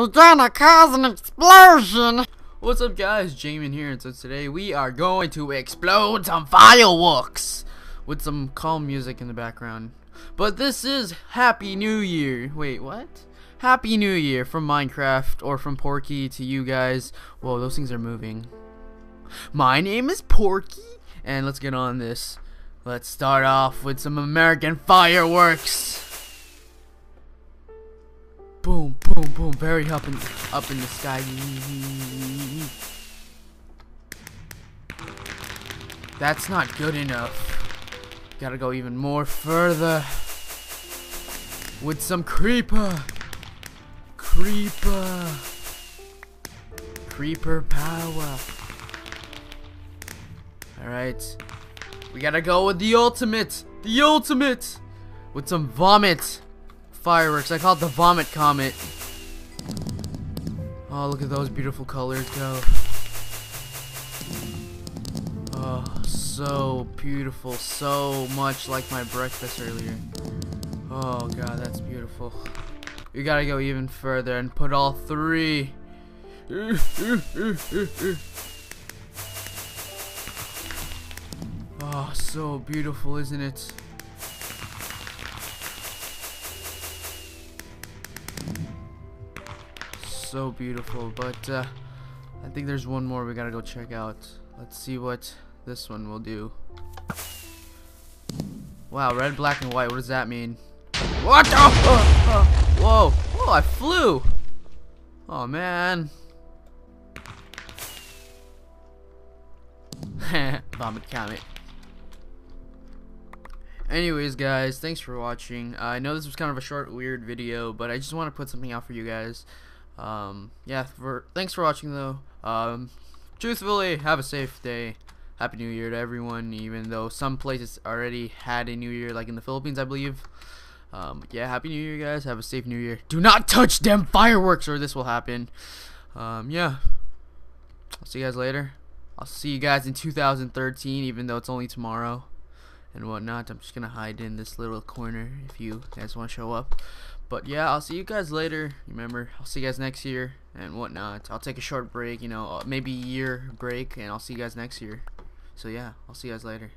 We're gonna cause an explosion! What's up guys, Jamin here, and so today we are going to explode some fireworks with some calm music in the background. But this is Happy New Year. Wait, what? Happy New Year from Minecraft or from Porky to you guys. Whoa, those things are moving. My name is Porky, and let's get on this. Let's start off with some American fireworks. Boom, boom, boom, very up in, up in the sky. That's not good enough. Gotta go even more further. With some creeper. Creeper. Creeper power. Alright. We gotta go with the ultimate. The ultimate. With some vomit fireworks. I call it the vomit comet. Oh, look at those beautiful colors go. Oh, so beautiful. So much like my breakfast earlier. Oh, God, that's beautiful. We gotta go even further and put all three. Oh, so beautiful, isn't it? So beautiful, but uh, I think there's one more we gotta go check out. Let's see what this one will do. Wow, red, black, and white. What does that mean? What? Oh, oh, oh, whoa! Whoa! I flew. Oh man. Vomit comet. Anyways, guys, thanks for watching. Uh, I know this was kind of a short, weird video, but I just want to put something out for you guys. Um, yeah, for thanks for watching, though. Um, truthfully, have a safe day. Happy New Year to everyone, even though some places already had a New Year, like in the Philippines, I believe. Um, yeah, Happy New Year, guys. Have a safe New Year. Do not touch them fireworks, or this will happen. Um, yeah. I'll see you guys later. I'll see you guys in 2013, even though it's only tomorrow and whatnot. I'm just gonna hide in this little corner if you guys want to show up. But yeah, I'll see you guys later. Remember, I'll see you guys next year and whatnot. I'll take a short break, you know, uh, maybe a year break, and I'll see you guys next year. So yeah, I'll see you guys later.